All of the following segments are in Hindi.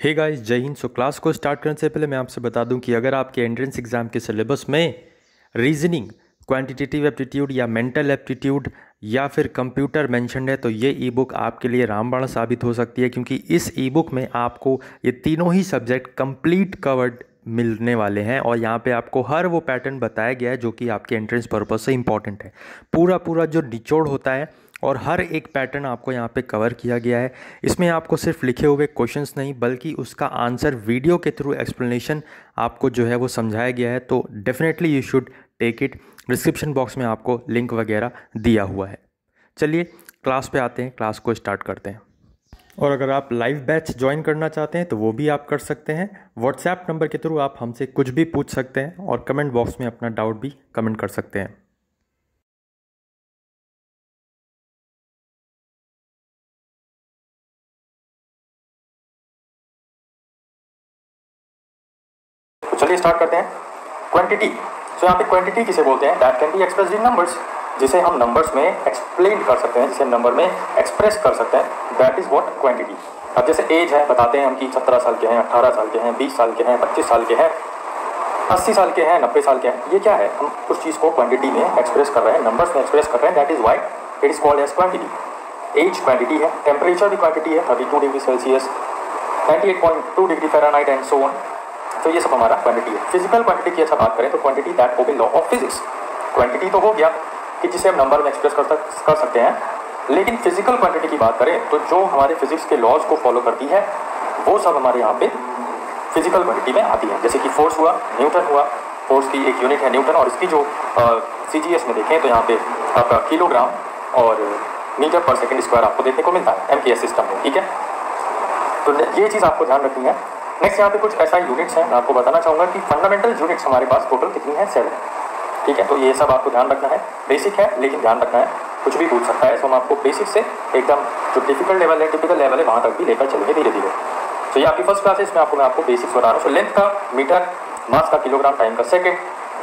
हे गाइस जय हिंद सो क्लास को स्टार्ट करने से पहले मैं आपसे बता दूँ कि अगर आपके एंट्रेंस एग्ज़ाम के सिलेबस में रीजनिंग क्वांटिटेटिव एप्टीट्यूड या मेंटल एप्टीट्यूड या फिर कंप्यूटर मेंशनड है तो ये ई बुक आपके लिए रामबाण साबित हो सकती है, क्योंकि इस ई बुक में आपको ये तीनों ही सब्जेक्ट कंप्लीट कवर्ड मिलने वाले हैं, और यहाँ पे आपको हर वो पैटर्न बताया गया है जो कि आपके एंट्रेंस पर्पज़ से इंपॉर्टेंट है। पूरा पूरा जो निचोड़ होता है और हर एक पैटर्न आपको यहाँ पे कवर किया गया है। इसमें आपको सिर्फ़ लिखे हुए क्वेश्चंस नहीं, बल्कि उसका आंसर वीडियो के थ्रू एक्सप्लेनेशन आपको जो है वो समझाया गया है। तो definitely you should take it description box में आपको लिंक वगैरह दिया हुआ है। चलिए क्लास पे आते हैं। क्लास को स्टार्ट करते हैं। और अगर आप लाइव बैच ज्वाइन करना चाहते हैं तो वो भी आप कर सकते हैं। व्हाट्सएप नंबर के थ्रू आप हमसे कुछ भी पूछ सकते हैं और कमेंट बॉक्स में अपना डाउट भी कमेंट कर सकते हैं। चलिए स्टार्ट करते हैं। क्वांटिटी सो यहाँ पे क्वांटिटी किसे बोलते हैं? That can be express in numbers जिसे हम नंबर्स में एक्सप्लेन कर सकते हैं, जिसे नंबर में एक्सप्रेस कर सकते हैं दैट इज़ व्हाट क्वांटिटी अब जैसे एज है, बताते हैं हम कि सत्रह साल के हैं अट्ठारह साल के हैं, बीस साल के हैं, पच्चीस साल के हैं, अस्सी साल के हैं, नब्बे साल के हैं। ये क्या है? हम उस चीज़ को क्वांटिटी में एक्सप्रेस कर रहे हैं नंबर्स में एक्सप्रेस कर रहे हैं that is why it is called as quantity as quantity है टेम्परेचर भी क्वांटिटी है thirty two degree Celsius ninety eight point two degree Fahrenheit and so on तो ये सब हमारा क्वांटिटी है। फ़िज़िकल क्वांटिटी की अच्छा बात करें तो quantity that obey law of physics quantity तो हो गया कि जिसे हम नंबर में एक्सप्रेस कर, कर सकते हैं। लेकिन फ़िज़िकल क्वांटिटी की बात करें तो जो हमारे फिजिक्स के लॉज को फॉलो करती है वो सब हमारे यहाँ पे फ़िज़िकल क्वांटिटी में आती है। जैसे कि फोर्स हुआ न्यूटन हुआ फोर्स की एक यूनिट है न्यूटन और इसकी जो सी जी एस में देखें तो यहाँ पे आपका किलोग्राम और मीटर पर सेकेंड स्क्वायर आपको देखने को मिलता है एम सिस्टम में ठीक है? तो ये चीज़ आपको ध्यान रखनी है। नेक्स्ट यहाँ पे कुछ ऐसा यूनिट्स हैं। मैं आपको बताना चाहूँगा कि फंडामेंटल यूनिट्स हमारे पास टोटल कितनी है? सेवन ठीक है? तो ये सब आपको ध्यान रखना है। बेसिक है, लेकिन ध्यान रखना है। कुछ भी पूछ सकता है। सो हम आपको बेसिक से एकदम जो डिफ़िकल्ट लेवल है टिपिकल लेवल है, वहाँ तक भी लेकर चलेंगे धीरे धीरे तो ये आपकी फ़र्स्ट क्लास है। इसमें आपको मैं आपको बेसिक्स बता रहा हूँ। सो लेंथ का मीटर मास का किलोग्राम टाइम का सेकेंड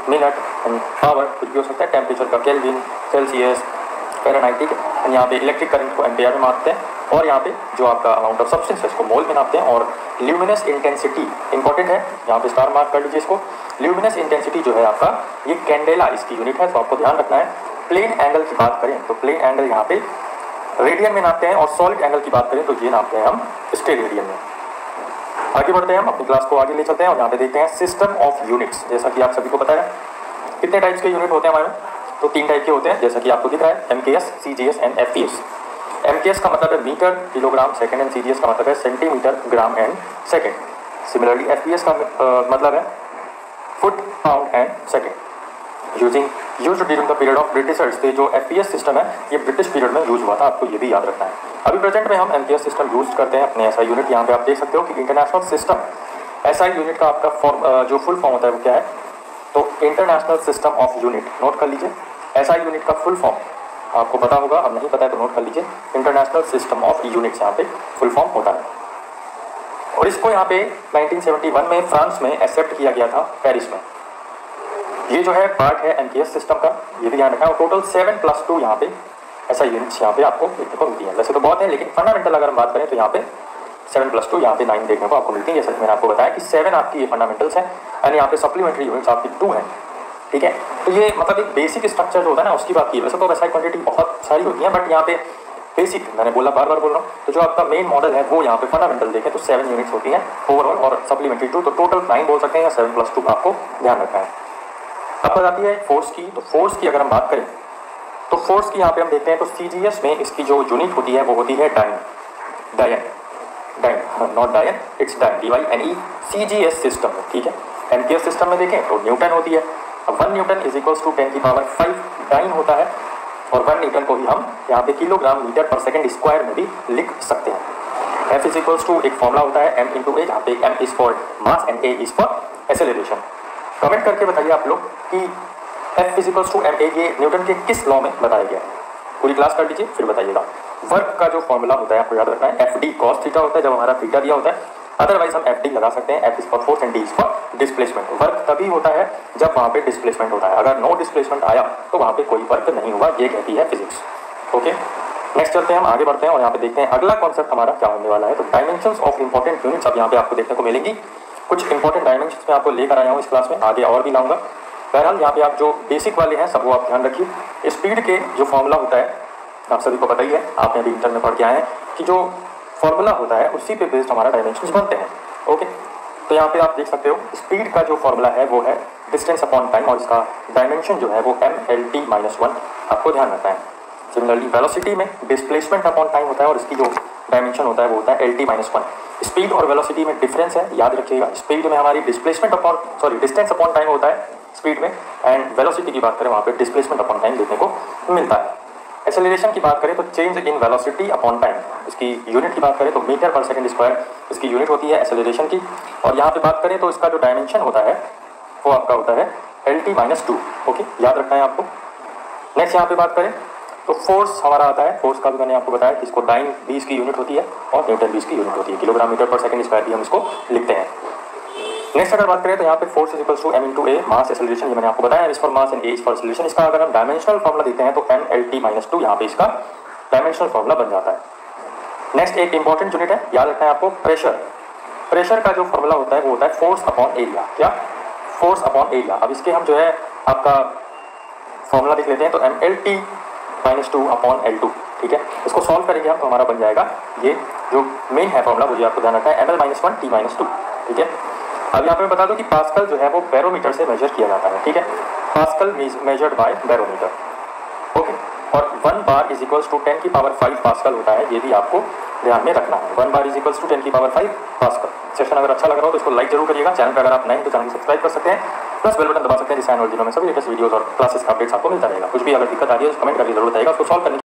मिनट एंड पावर कुछ भी हो सकता है। टेम्परेचर का केल्विन सेल्सियस फेरानाइट ठीक है? यहाँ पे इलेक्ट्रिक करंट को एम्पेयर में मापते हैं और यहाँ पे जो आपका अमाउंट ऑफ़ सब्सटेंस है उसको मोल में नापते हैं और ल्यूमिनस इंटेंसिटी इंपॉर्टेंट है। यहाँ पे स्टार मार्क कर लीजिए इसको। ल्यूमिनस इंटेंसिटी जो है आपका, ये कैंडेला इसकी यूनिट है तो आपको ध्यान रखना है। प्लेन एंगल की बात करें तो प्लेन एंगल यहाँ पे रेडियन में नापते हैं और सॉलिड एंगल की बात करें तो ये नापते हैं हम स्टेल रेडियन में। आगे बढ़ते हैं हम, अपनी क्लास को आगे ले चलते हैं और यहाँ पे देखते हैं सिस्टम ऑफ़ यूनिट्स जैसा कि आप सभी को पता है। कितने टाइप्स के यूनिट होते हैं हमारे तो तीन टाइप के होते हैं, जैसा कि आपको दिख रहा है M K S C G S and F P S M K S का मतलब है metre, kilogram second and C G S का मतलब है centimetre gram and second similarly F P S का मतलब है foot pound and second using use during the period of Britishers जो एफ़ पी एस सिस्टम है, ये ब्रिटिश पीरियड में यूज़ हुआ था, आपको ये भी याद रखना है। अभी प्रेजेंट में हम M K S system use करते हैं, अपने ऐसा यूनिट यहाँ पे आप देख सकते हो कि इंटरनेशनल सिस्टम ऐसा यूनिट का आपका फॉर्म जो फुल फॉर्म होता है, वो क्या है? तो international system of unit note कर लीजिए। ऐसा यूनिट का फुल फॉर्म आपको पता होगा, अब नहीं पता है तो नोट कर लीजिए। इंटरनेशनल सिस्टम ऑफ़ यूनिट्स यहाँ पे फुल फॉर्म होता है। और इसको यहाँ पे 1971 में फ्रांस में एक्सेप्ट किया गया था पेरिस में। ये जो है पार्ट है एम सिस्टम का, ये भी ध्यान रखना। और टोटल सेवन प्लस टू यहाँ पे ऐसा यूनिट्स यहाँ पे आपको देखने को मिलती है। वैसे तो बहुत है, लेकिन फंडामेंटल अगर हम बात करें तो यहाँ पे सेवन प्लस टू यहाँ पे नाइन देखने को आपको मिलती है। जैसे मैंने आपको बताया कि सेवन आपकी ये फंडामेंटल्स हैं। एंड यहाँ पे सप्लीमेंट्री यूनिट्स आपकी टू हैं। ठीक है? तो ये मतलब एक बेसिक स्ट्रक्चर जो होता है ना, उसकी बात की वैसे तो वैसा क्वांटिटी बहुत सारी होती है बट यहाँ पे बेसिक मैंने बोला बार बार बोल रहा हूँ। तो जो आपका मेन मॉडल है, वो यहाँ पे फंडामेंटल देखें तो सेवन यूनिट्स होती हैं ओवरऑल और सप्लीमेंट्री टू तो टोटल नाइन बोल सकते हैं या सेवन प्लस टू आपको ध्यान रखना है। अब बात आती है फोर्स की। तो फोर्स की अगर हम बात करें तो फोर्स की यहाँ पे हम देखते हैं तो सी में इसकी जो यूनिट होती है, वो होती है डाइन डायन डाइन नॉट डायन it's dyne D Y N E C G S system ठीक है? एस सिस्टम में देखें तो न्यूटन होती है। One newton is equals to ten की पावर फाइव डाइन होता है, और वन न्यूटन को ही हम यहाँ पे kilogram metre per second square में भी लिख सकते हैं। एफ़ इज़ इक्वल्स टू एक फॉर्मूला होता है एम इंटू ए जहाँ पे M is for mass and A is for acceleration comment करके बताइए आप लोग कि F is equals to M A ये न्यूटन के किस लॉ में बताया गया है। पूरी क्लास कर लीजिए, फिर बताइएगा। वर्क का जो फॉर्मूला होता है, आपको याद रखना है एफ़ डी कॉस थीटा होता है, जब हमारा थीटा दिया होता है अदरवाइज़ हम एफ़ डी लगा सकते हैं। F is for force and D is for displacement work तभी होता है जब वहाँ पे डिस्प्लेसमेंट होता है। अगर नो डिस्प्लेसमेंट आया तो वहाँ पे कोई वर्क नहीं हुआ ये कहती है फिजिक्स ओके नेक्स्ट चलते हैं, हम आगे बढ़ते हैं और यहाँ पे देखते हैं अगला कॉन्सेप्ट हमारा क्या होने वाला है। तो डायमेंशन ऑफ़ इंपॉर्टेंट यूनिट्स अब यहाँ पे आपको देखने को मिलेंगी। कुछ इंपॉर्टेंट डायमेंशन में आपको लेकर आया हूँ इस क्लास में। आगे और भी लाऊँगा। बहरहाल, यहाँ पे आप जो बेसिक वाले हैं सब वो आप ध्यान रखिए। स्पीड के जो फॉर्मूला होता है, आप सभी को पता ही है, आपने अभी इंटर में पढ़ के आए हैं कि जो फॉर्मूला होता है, उसी पे बेस्ड हमारा डायमेंशन बनते हैं। ओके तो यहाँ पे आप देख सकते हो स्पीड का जो फॉर्मूला है, वो है डिस्टेंस अपॉन टाइम और इसका डायमेंशन जो है, वो M L T minus one आपको ध्यान रखना है। सिमिलरली वेलोसिटी में डिस्प्लेसमेंट अपॉन टाइम होता है और इसकी जो डायमेंशन होता है, वो होता है L T minus one speed और वेलोसिटी में डिफरेंस है, याद रखिएगा। स्पीड में हमारी displacement upon sorry distance upon time होता है स्पीड में एंड वेलोसिटी की बात करें, वहाँ पे डिस्प्लेसमेंट अपॉन टाइम देखने को मिलता है। एक्सेलरेशन की बात करें तो change in velocity upon time इसकी यूनिट की बात करें तो मीटर पर सेकंड स्क्वायर इसकी यूनिट होती है एक्सेलरेशन की। और यहाँ पे बात करें तो इसका जो डायमेंशन होता है, वो आपका होता है L T minus two okay याद रखना है आपको। नेक्स्ट यहाँ पे बात करें तो फोर्स हमारा आता है। फोर्स का भी मैंने आपको बताया कि इसको डाइन बीस की यूनिट होती है और न्यूटन बीस की यूनिट होती है। Kilogram metre per second square भी हम इसको लिखते हैं। नेक्स्ट अगर बात करें तो यहाँ पे force is equals to M into A mass acceleration ये मैंने आपको बताया is for mass and A for acceleration इसका अगर हम डायमेंशनल फॉर्मुला देते हैं तो M L T minus two यहाँ पे इसका डायमेंशनल फॉर्मुला बन जाता है। नेक्स्ट एक इंपॉर्टेंट यूनिट है, याद रखना है आपको प्रेशर प्रेशर का जो फॉर्मूला होता है, वो होता है फोर्स अपॉन एरिया क्या? फोर्स अपॉन एरिया अब इसके हम जो है, आपका फॉर्मूला देख लेते हैं तो M L T minus two upon L two ठीक है? इसको सॉल्व करेंगे हम तो हमारा बन जाएगा ये जो मेन है फॉर्मूला मुझे आपको ध्यान रखना है M L minus one T minus two ठीक है? अब यहाँ पे बता दो कि पास्कल जो है वो बैरोमीटर से मेजर किया जाता है, ठीक है? Pascal measured by barometer. Okay और one bar is equals to ten की पावर फाइव पास्कल होता है, ये भी आपको ध्यान में रखना है। One bar is equals to ten की पावर फाइव पास्कल। सेशन अगर अच्छा लग रहा हो तो इसको लाइक ज़रूर करिएगा। चैनल पर अगर आप नए तो चैनल सब्सक्राइब कर सकते हैं। प्लस बेल बटन दबा सकते हैं जिससे एनुअल दिनों में सभी लेटेस्ट वीडियोस और क्लासेस का अपडेट्स आपको मिलता रहेगा। कुछ भी अगर दिक्कत आ रही है तो कमेंट करके ज़रूर बताएगा उसको सॉल्व करने